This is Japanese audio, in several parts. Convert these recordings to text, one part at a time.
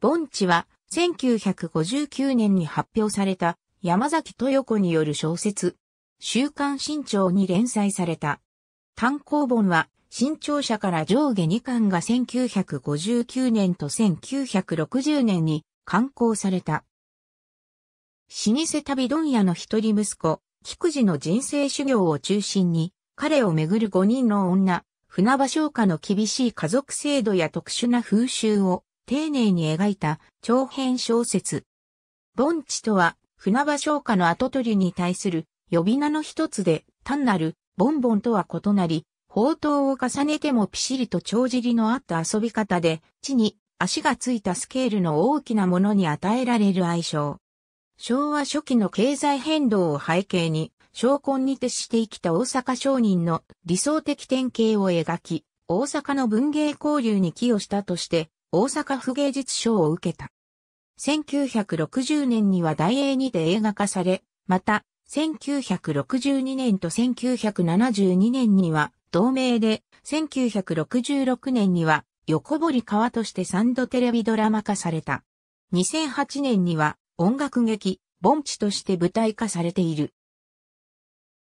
盆地は1959年に発表された山崎豊子による小説、週刊新潮に連載された。単行本は新潮社から上下2巻が1959年と1960年に刊行された。老舗旅問屋の一人息子、菊池の人生修行を中心に、彼をめぐる5人の女、船場商家の厳しい家族制度や特殊な風習を丁寧に描いた長編小説。盆地とは、船場商家の跡取りに対する呼び名の一つで、単なるボンボンとは異なり、宝刀を重ねてもピシリと帳尻のあった遊び方で、地に足がついたスケールの大きなものに与えられる愛称。昭和初期の経済変動を背景に、商婚に徹して生きた大阪商人の理想的典型を描き、大阪の文芸交流に寄与したとして、大阪府芸術賞を受けた。1960年には大英にて映画化され、また、1962年と1972年には同名で、1966年には横堀川として3度テレビドラマ化された。2008年には音楽劇、盆地として舞台化されている。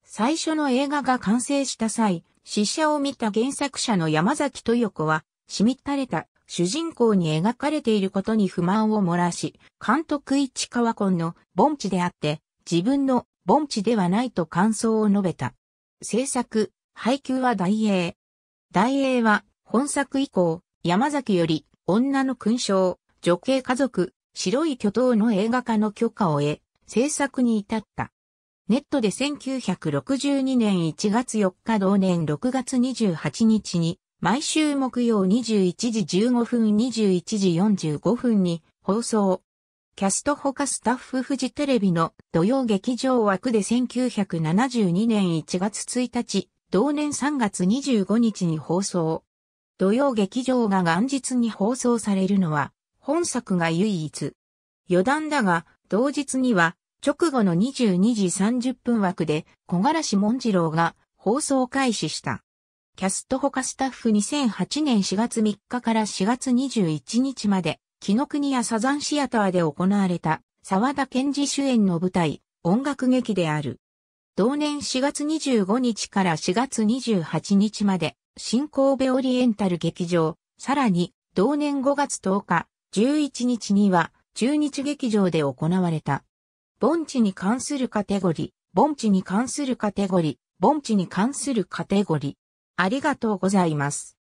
最初の映画が完成した際、死者を見た原作者の山崎豊子は、しみったれた主人公に描かれていることに不満を漏らし、監督市川婚の盆地であって、自分の盆地ではないと感想を述べた。制作、配給は大英。大英は本作以降、山崎より女の勲章、女系家族、白い巨頭の映画化の許可を得、制作に至った。ネットで1962年1月4日同年6月28日に、毎週木曜21時15分21時45分に放送。キャスト他スタッフフジテレビの土曜劇場枠で1972年1月1日、同年3月25日に放送。土曜劇場が元日に放送されるのは本作が唯一。余談だが、同日には、直後の22時30分枠で、小柄し文次郎が放送開始した。キャスト他スタッフ2008年4月3日から4月21日まで、木の国やサザンシアターで行われた、沢田健二主演の舞台、音楽劇である。同年4月25日から4月28日まで、新神戸オリエンタル劇場、さらに、同年5月10日、11日には中日劇場で行われた。盆地に関するカテゴリー、盆地に関するカテゴリー、盆地に関するカテゴリー。ありがとうございます。